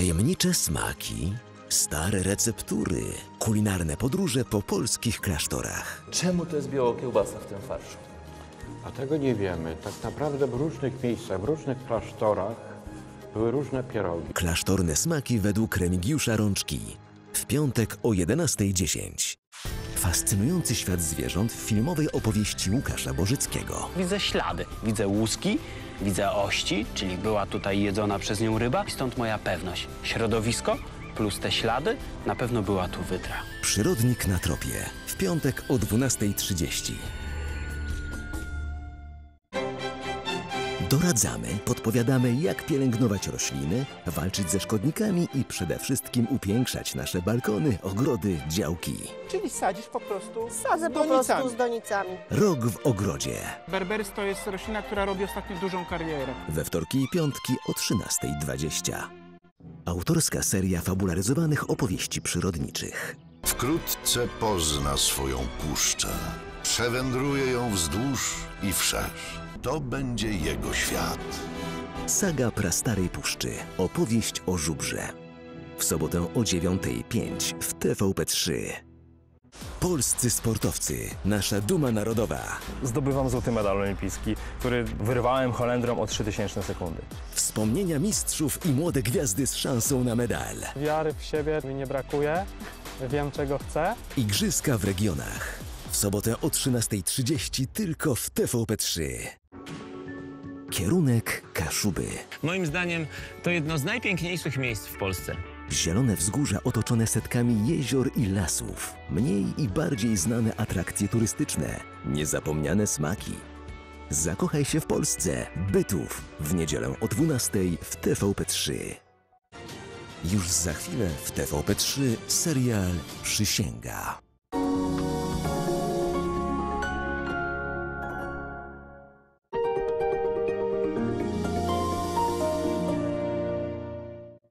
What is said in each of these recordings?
Tajemnicze smaki, stare receptury, kulinarne podróże po polskich klasztorach. Czemu to jest biała kiełbasa w tym farszu? A tego nie wiemy. Tak naprawdę w różnych miejscach, w różnych klasztorach były różne pierogi. Klasztorne smaki według Remigiusza Rączki. W piątek o 11.10. Fascynujący świat zwierząt w filmowej opowieści Łukasza Bożyckiego. Widzę ślady, widzę łuski, widzę ości, czyli była tutaj jedzona przez nią ryba i stąd moja pewność. Środowisko plus te ślady, na pewno była tu wydra. Przyrodnik na tropie. W piątek o 12.30. Doradzamy, podpowiadamy, jak pielęgnować rośliny, walczyć ze szkodnikami i przede wszystkim upiększać nasze balkony, ogrody, działki. Czyli sadzisz po prostu Sadzę z po prostu donicami. z donicami. Rok w ogrodzie. Berberis to jest roślina, która robi ostatnio dużą karierę. We wtorki i piątki o 13.20. Autorska seria fabularyzowanych opowieści przyrodniczych. Wkrótce pozna swoją puszczę. Przewędruje ją wzdłuż i wszerz. To będzie jego świat. Saga Prastarej Puszczy. Opowieść o żubrze. W sobotę o 9.05 w TVP3. Polscy sportowcy. Nasza duma narodowa. Zdobywam złoty medal olimpijski, który wyrwałem Holendrom o 3000 sekundy. Wspomnienia mistrzów i młode gwiazdy z szansą na medal. Wiary w siebie mi nie brakuje. Wiem, czego chcę. Igrzyska w regionach. W sobotę o 13.30 tylko w TVP3. Kierunek Kaszuby. Moim zdaniem to jedno z najpiękniejszych miejsc w Polsce. Zielone wzgórza otoczone setkami jezior i lasów. Mniej i bardziej znane atrakcje turystyczne. Niezapomniane smaki. Zakochaj się w Polsce. Bytów. W niedzielę o 12.00 w TVP3. Już za chwilę w TVP3 serial Przysięga.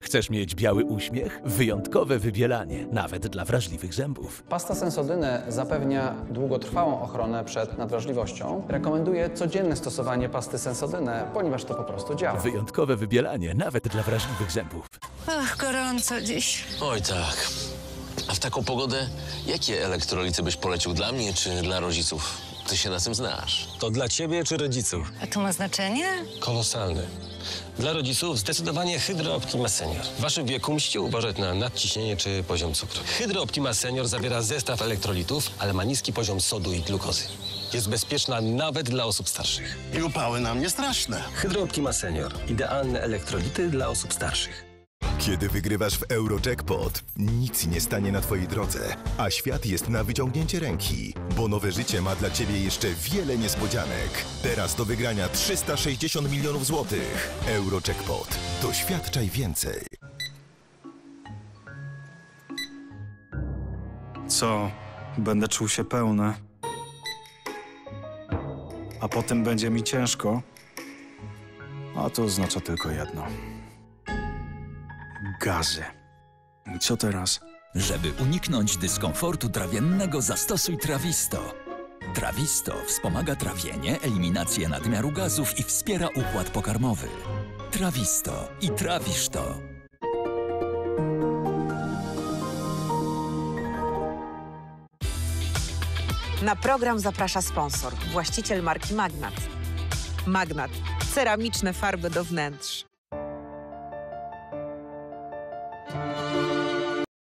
Chcesz mieć biały uśmiech? Wyjątkowe wybielanie, nawet dla wrażliwych zębów. Pasta Sensodyne zapewnia długotrwałą ochronę przed nadwrażliwością. Rekomenduję codzienne stosowanie pasty Sensodyne, ponieważ to po prostu działa. Wyjątkowe wybielanie, nawet dla wrażliwych zębów. Ach, gorąco dziś. Oj tak. A w taką pogodę jakie elektrolity byś polecił dla mnie czy dla rodziców? Ty się na tym znasz. To dla ciebie czy rodziców? A to ma znaczenie? Kolosalny. Dla rodziców zdecydowanie Hydro Optima Senior. W waszym wieku musicie uważać na nadciśnienie czy poziom cukru. Hydro Optima Senior zawiera zestaw elektrolitów, ale ma niski poziom sodu i glukozy. Jest bezpieczna nawet dla osób starszych. I upały nam nie straszne. Hydro Optima Senior. Idealne elektrolity dla osób starszych. Kiedy wygrywasz w Eurojackpot, nic nie stanie na Twojej drodze, a świat jest na wyciągnięcie ręki, bo nowe życie ma dla Ciebie jeszcze wiele niespodzianek. Teraz do wygrania 360 milionów złotych. Eurojackpot. Doświadczaj więcej. Co? Będę czuł się pełny. A potem będzie mi ciężko. A to oznacza tylko jedno. Gazy. I co teraz? Żeby uniknąć dyskomfortu trawiennego, zastosuj Trawisto. Trawisto wspomaga trawienie, eliminację nadmiaru gazów i wspiera układ pokarmowy. Trawisto i trawisz to. Na program zaprasza sponsor, właściciel marki Magnat. Magnat. Ceramiczne farby do wnętrz.